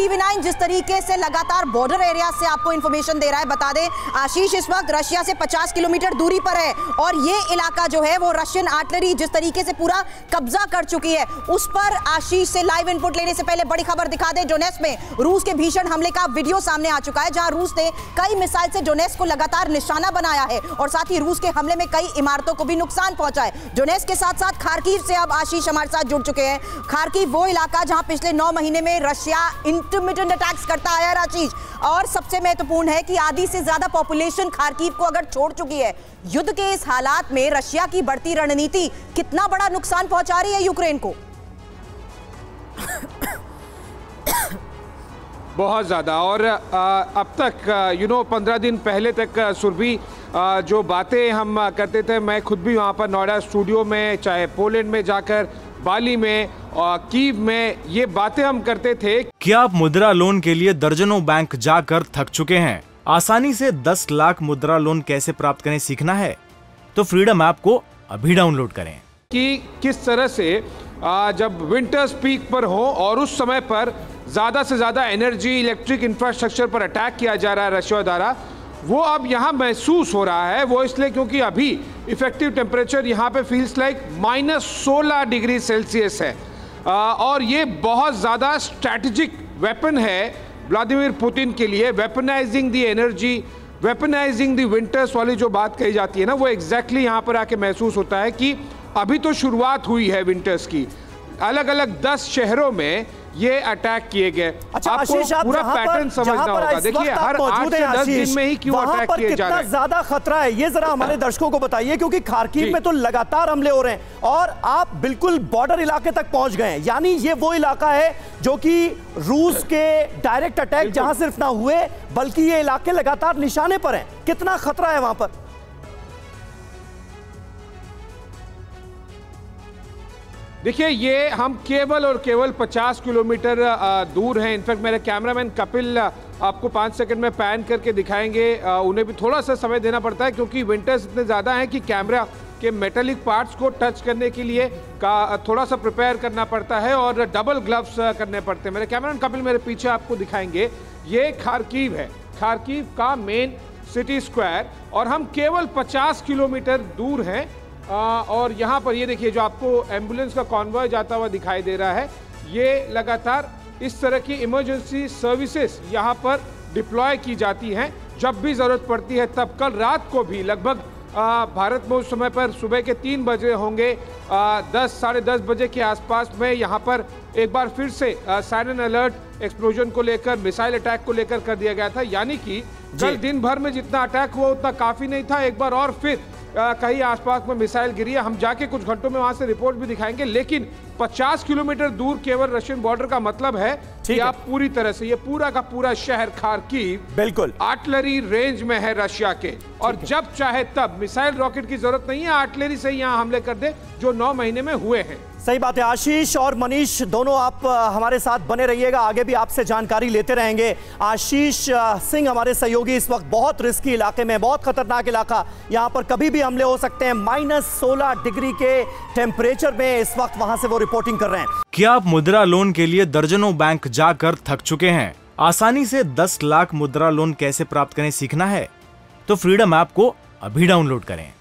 TV nine जिस तरीके से लगातार बॉर्डर एरिया से आपको इंफॉर्मेशन दे रहा है, बता दें, आशीष इस वक्त रशिया से 50 किलोमीटर दूरी पर है और ये इलाका जो है, वो रशियन आर्टलरी जिस तरीके से पूरा कब्जा कर चुकी है, उस पर आशीष से लाइव इनपुट लेने से पहले बड़ी खबर दिखा दें जोनेस में। रूस के भीषण हमले का वीडियो सामने आ चुका है, जहाँ रूस ने कई मिसाइल से जोनेस को लगातार निशाना बनाया है और साथ ही रूस के हमले में कई इमारतों को भी नुकसान पहुँचा है। जोनेस के साथ साथ खारकीव से अब आशीष हमारे साथ जुड़ चुके हैं। खारकीव वो इलाका जहाँ पिछले नौ महीने में रशिया इंटरमीडियंट अटैक्स करता आया आशीष और सबसे महत्वपूर्ण है कि आधी से ज़्यादा पॉपुलेशन खारकीव को अगर छोड़ चुकी है, युद्ध के इस हालात में रशिया की बढ़ती रणनीति कितना बड़ा नुकसान पहुँचा रही है यूक्रेन को? बहुत ज़्यादा। और अब तक यू नो पंद्रह दिन पहले तक सुरभि जो बातें हम करते थे, मैं खुद भी वहाँ पर नोएडा स्टूडियो में, चाहे पोलैंड में जाकर बाली में और कीव में ये बातें हम करते थे क्या आप मुद्रा लोन के लिए दर्जनों बैंक जाकर थक चुके हैं? आसानी से 10 लाख मुद्रा लोन कैसे प्राप्त करें सीखना है? तो फ्रीडम ऐप को अभी डाउनलोड करें। कि किस तरह से जब विंटर्स पीक पर हो और उस समय पर ज़्यादा से ज़्यादा एनर्जी इलेक्ट्रिक इंफ्रास्ट्रक्चर पर अटैक किया जा रहा है रशिया द्वारा वो अब यहाँ महसूस हो रहा है वो इसलिए क्योंकि अभी इफ़ेक्टिव टेम्परेचर यहाँ पे फील्स लाइक माइनस सोलह डिग्री सेल्सियस है। आ, और ये बहुत ज़्यादा स्ट्रैटेजिक वेपन है व्लादिमीर पुतिन के लिए weaponising the energy weaponising the winters वाली जो बात कही जाती है ना वो एग्जैक्टली यहाँ पर आके महसूस होता है कि अभी तो शुरुआत हुई है विंटर्स की। अलग अलग दस शहरों में ये अटैक किए गए। अच्छा आशीष आप पूरा पैटर्न समझना होगा। देखिए हर आठ से दस दिन में ही क्यों अटैक किए जा रहे हैं? ज़्यादा खतरा है ये जरा हमारे दर्शकों को बताइए क्योंकि खारकीव में तो लगातार हमले हो रहे हैं और आप बिल्कुल बॉर्डर इलाके तक पहुँच गए हैं। यानी ये वो इलाका है जो कि रूस के डायरेक्ट अटैक जहाँ सिर्फ़ ना हुए बल्कि ये इलाके लगातार निशाने पर हैं। कितना खतरा है वहाँ पर? देखिए, ये हम केवल और केवल 50 किलोमीटर दूर हैं। इनफैक्ट मेरे कैमरामैन कपिल आपको पाँच सेकंड में पैन करके दिखाएँगे। उन्हें भी थोड़ा सा समय देना पड़ता है क्योंकि विंटर्स इतने ज़्यादा हैं कि कैमरा के मेटेलिक पार्ट्स को टच करने के लिए का थोड़ा सा प्रिपेयर करना पड़ता है और डबल ग्लव्स करने पड़ते हैं। मेरे कैमरामैन कपिल मेरे पीछे आपको दिखाएँगे। ये खारकीव है। खारकीव का मेन सिटी स्क्वायर और हम केवल 50 किलोमीटर दूर हैं। और यहाँ पर ये देखिए जो आपको एंबुलेंस का कॉन्वॉय जाता हुआ दिखाई दे रहा है ये लगातार इस तरह की इमरजेंसी सर्विसेज़ यहाँ पर डिप्लॉय की जाती हैं। जब भी ज़रूरत पड़ती है तब कल रात को भी लगभग भारत में उस समय पर सुबह के तीन बजे होंगे आ, दस साढ़े दस बजे के आसपास में यहाँ पर एक बार फिर से साइरन अलर्ट एक्सप्लोजन को लेकर मिसाइल अटैक को लेकर कर दिया गया था। यानी कि कल दिन भर में जितना अटैक हुआ उतना काफ़ी नहीं था। एक बार और फिर कहीं आसपास में मिसाइल गिरी है। हम जाके कुछ घंटों में वहाँ से रिपोर्ट भी दिखाएँगे। लेकिन 50 किलोमीटर दूर केवल रशियन बॉर्डर का मतलब है कि आप पूरी तरह से ये पूरा का पूरा शहर खारकीव बिल्कुल। आर्टलरी रेंज में है रशिया के। और जब चाहे तब मिसाइल रॉकेट की ज़रूरत नहीं है आर्टलरी से यहाँ हमले कर दे जो नौ महीने में हुए हैं। सही बात है, आशीष और मनीष, दोनों आप हमारे साथ बने रहिएगा। आगे भी आपसे जानकारी लेते रहेंगे। आशीष सिंह हमारे सहयोगी इस वक्त बहुत रिस्की इलाके में, बहुत खतरनाक इलाका। यहाँ पर कभी भी हमले हो सकते हैं। माइनस सोलह डिग्री के टेम्परेचर में इस वक्त वहाँ से वो रिपोर्टिंग कर रहे हैं। क्या आप मुद्रा लोन के लिए दर्जनों बैंक जाकर थक चुके हैं? आसानी से दस लाख मुद्रा लोन कैसे प्राप्त करें, सीखना है? तो फ्रीडम ऐप को अभी डाउनलोड करें।